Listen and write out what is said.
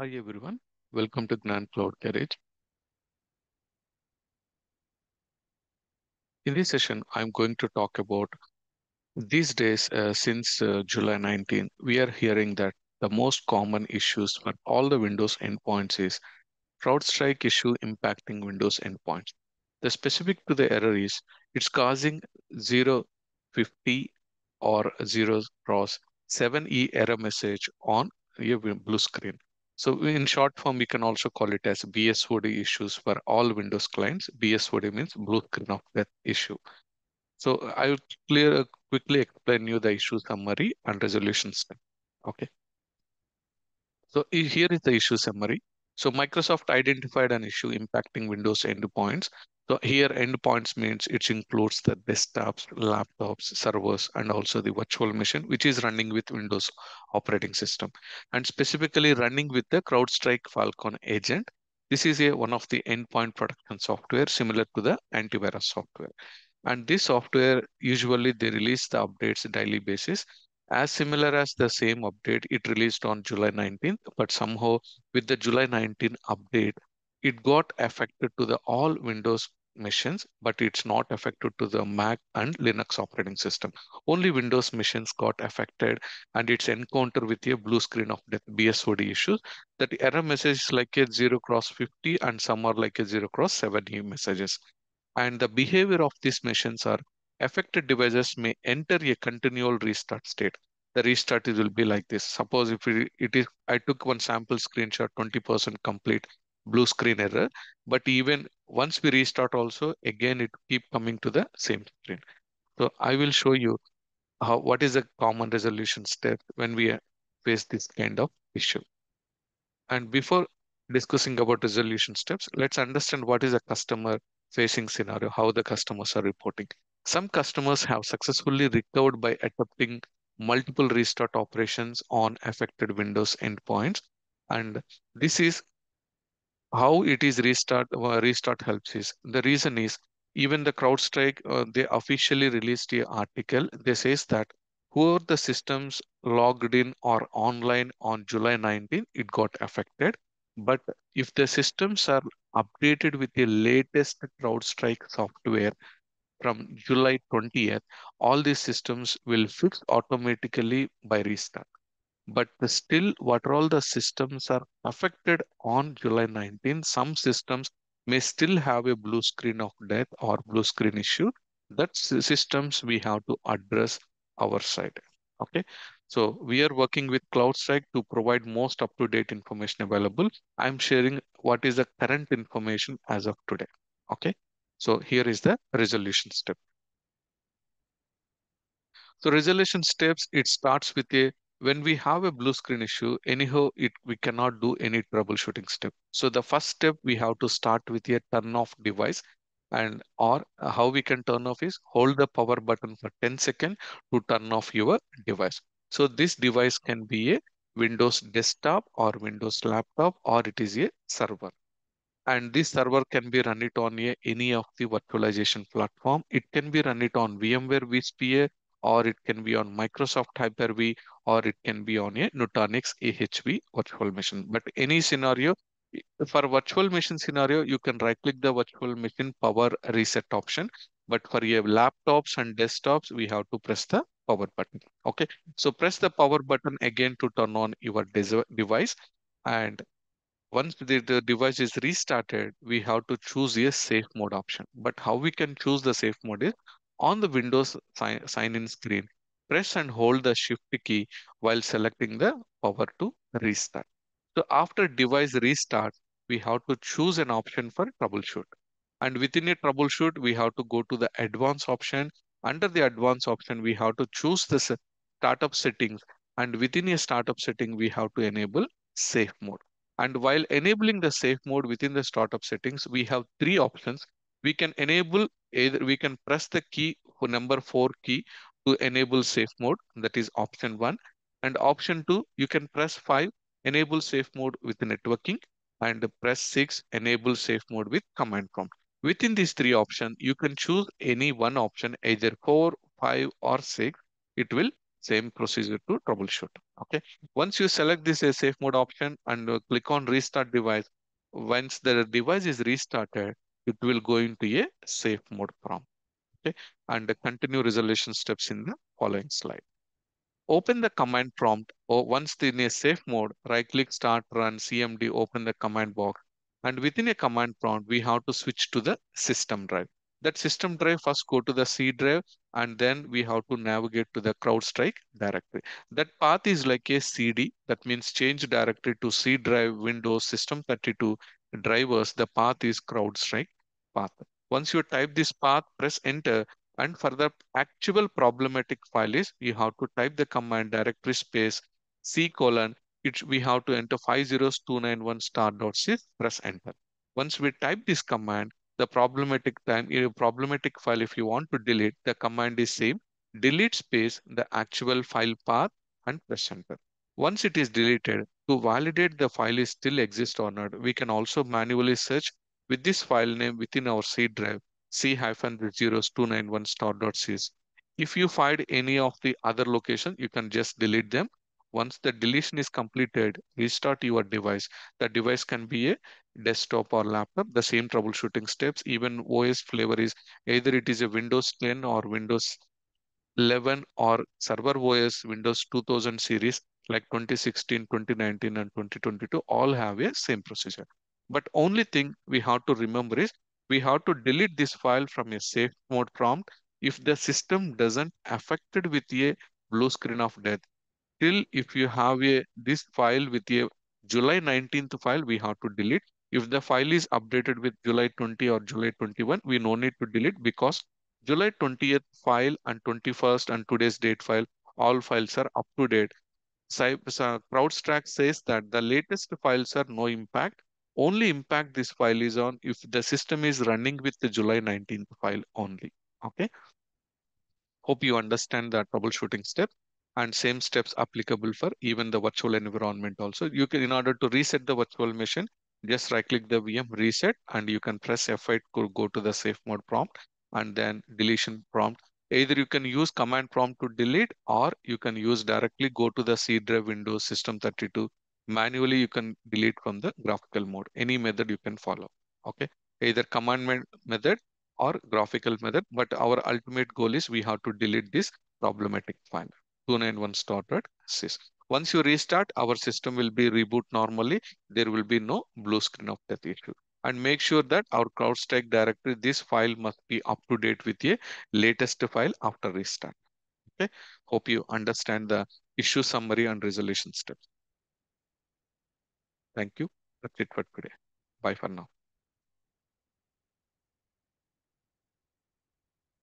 Hi everyone, welcome to Gnan Cloud Garage. In this session, I'm going to talk about these days, uh, since uh, July 19, we are hearing that the most common issues for all the Windows endpoints is CrowdStrike issue impacting Windows endpoints. The specific to the error is it's causing 050 or 0 cross 7E error message on your blue screen. So in short form, we can also call it as BSOD issues for all Windows clients. BSOD means blue screen of death issue. So I will clear quickly explain you the issue summary and resolution step. Okay. So here is the issue summary. So Microsoft identified an issue impacting Windows endpoints. So here endpoints means it includes the desktops, laptops, servers, and also the virtual machine, which is running with Windows operating system and specifically running with the CrowdStrike Falcon agent. This is a, one of the endpoint protection software similar to the antivirus software. And this software, usually they release the updates daily basis as similar as the same update it released on July 19th, but somehow with the July 19 update, it got affected to the all Windows machines, but it's not affected to the Mac and Linux operating system. Only Windows machines got affected and it's encounter with a blue screen of death BSOD issues. That error message is like a 0 cross 50 and some are like a 0 cross 70 messages. And the behavior of these machines are affected devices may enter a continual restart state. The restart will be like this. Suppose if it, it is, I took one sample screenshot, 20% complete blue screen error, but even once we restart also, again, it keep coming to the same screen. So I will show you how, what is a common resolution step when we face this kind of issue. And before discussing about resolution steps, let's understand what is a customer facing scenario, how the customers are reporting. Some customers have successfully recovered by attempting multiple restart operations on affected Windows endpoints. And this is how it is restart uh, restart helps is the reason is even the CrowdStrike uh, they officially released a article. They says that whoever the systems logged in or online on July 19, it got affected. But if the systems are updated with the latest CrowdStrike software from July 20th, all these systems will fix automatically by restart. But still, what all the systems are affected on July 19, some systems may still have a blue screen of death or blue screen issue. That systems we have to address our side. Okay, so we are working with CrowdStrike to provide most up-to-date information available. I'm sharing what is the current information as of today. Okay, so here is the resolution step. So resolution steps, it starts with a, when we have a blue screen issue, anyhow, it we cannot do any troubleshooting step. So the first step, we have to start with a turn off device and or how we can turn off is hold the power button for 10 seconds to turn off your device. So this device can be a Windows desktop or Windows laptop or it is a server and this server can be run it on a, any of the virtualization platform. It can be run it on VMware vSphere or it can be on Microsoft Hyper-V or it can be on a Nutanix AHV virtual machine. But any scenario, for virtual machine scenario, you can right click the virtual machine power reset option. But for your laptops and desktops, we have to press the power button. Okay, so press the power button again to turn on your device. And once the, the device is restarted, we have to choose a safe mode option. But how we can choose the safe mode is on the Windows sign, sign in screen, press and hold the shift key while selecting the power to restart. So after device restart, we have to choose an option for troubleshoot. And within a troubleshoot, we have to go to the advanced option. Under the advanced option, we have to choose the startup settings. And within a startup setting, we have to enable safe mode. And while enabling the safe mode within the startup settings, we have three options. We can enable either we can press the key for number four key to enable safe mode. That is option one. And option two, you can press five, enable safe mode with networking and press six, enable safe mode with command prompt. Within these three options, you can choose any one option, either four, five or six. It will Same procedure to troubleshoot. Okay. Once you select this safe mode option and click on restart device, once the device is restarted, it will go into a safe mode prompt. Okay. And continue resolution steps in the following slide. Open the command prompt or once in a safe mode, right click start run CMD, open the command box. And within a command prompt, we have to switch to the system drive. That system drive first go to the C drive and then we have to navigate to the CrowdStrike directory. That path is like a CD. That means change directory to C drive Windows System 32 drivers. The path is CrowdStrike path. Once you type this path, press enter and for the actual problematic file is you have to type the command directory space C colon. It, we have to enter 50291 star dot c, press enter. Once we type this command, the problematic time, a problematic file, if you want to delete, the command is same. Delete space, the actual file path and press enter. Once it is deleted, to validate the file is still exist or not, we can also manually search with this file name within our C drive c-zeros291 star.sys. If you find any of the other location, you can just delete them. Once the deletion is completed, restart your device. The device can be a desktop or laptop, the same troubleshooting steps, even OS flavor is either it is a Windows 10 or Windows 11 or server OS Windows 2000 series like 2016, 2019 and 2022 all have a same procedure. But only thing we have to remember is we have to delete this file from a safe mode prompt if the system doesn't affected with a blue screen of death. Till if you have a this file with a July 19th file, we have to delete. If the file is updated with July 20 or July 21, we no need to delete because July 20th file and 21st and today's date file, all files are up to date. Uh, CrowdStrike says that the latest files are no impact only impact this file is on if the system is running with the July 19th file only. Okay. Hope you understand the troubleshooting step and same steps applicable for even the virtual environment also. You can, in order to reset the virtual machine, just right click the VM reset and you can press F8 to go to the safe mode prompt and then deletion prompt. Either you can use command prompt to delete or you can use directly go to the C drive Windows System 32 manually you can delete from the graphical mode. Any method you can follow. Okay. Either command method or graphical method. But our ultimate goal is we have to delete this problematic file 291 sys. Once you restart, our system will be reboot normally. There will be no blue screen of death issue. And make sure that our CrowdStrike directory, this file must be up to date with a latest file after restart. Okay. Hope you understand the issue summary and resolution steps. Thank you. That's it for today. Bye for now.